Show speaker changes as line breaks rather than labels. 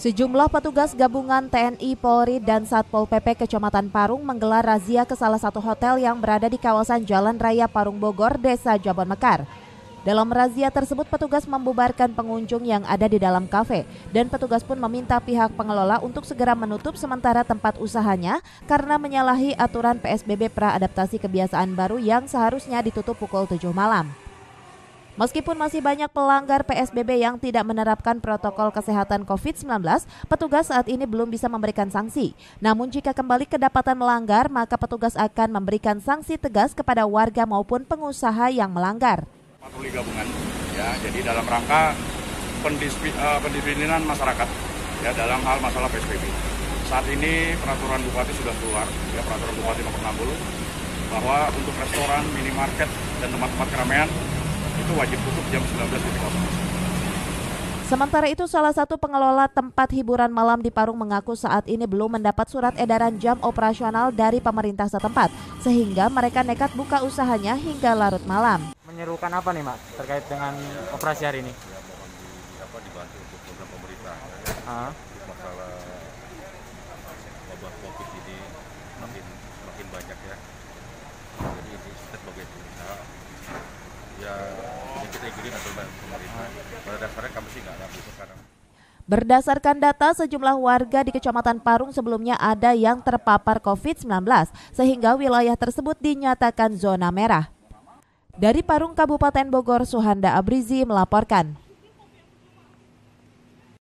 Sejumlah petugas gabungan TNI, Polri, dan Satpol PP Kecamatan Parung menggelar razia ke salah satu hotel yang berada di kawasan Jalan Raya Parung Bogor, Desa Jabon Mekar. Dalam razia tersebut, petugas membubarkan pengunjung yang ada di dalam kafe dan petugas pun meminta pihak pengelola untuk segera menutup sementara tempat usahanya karena menyalahi aturan PSBB pra-adaptasi kebiasaan baru yang seharusnya ditutup pukul 7 malam. Meskipun masih banyak pelanggar PSBB yang tidak menerapkan protokol kesehatan COVID-19, petugas saat ini belum bisa memberikan sanksi. Namun jika kembali kedapatan melanggar, maka petugas akan memberikan sanksi tegas kepada warga maupun pengusaha yang melanggar.
Patroli gabungan, ya, jadi dalam rangka eh, pendisiplinan masyarakat ya dalam hal masalah PSBB. Saat ini peraturan Bupati sudah keluar, ya peraturan Bupati nomor 60 bahwa untuk restoran, minimarket, dan tempat-tempat keramaian itu wajib tutup jam 19.00.
Sementara itu, salah satu pengelola tempat hiburan malam di Parung mengaku saat ini belum mendapat surat edaran jam operasional dari pemerintah setempat, sehingga mereka nekat buka usahanya hingga larut malam.
Menyerukan apa nih, Mak, terkait dengan operasi hari ini?
Apa dibantu untuk program pemerintah? Ya. Masalah wabah COVID ini makin makin banyak ya. Jadi ini sebagai usaha ya.
Berdasarkan data, sejumlah warga di Kecamatan Parung sebelumnya ada yang terpapar COVID-19, sehingga wilayah tersebut dinyatakan zona merah. Dari Parung, Kabupaten Bogor, Suhanda Abrizi melaporkan.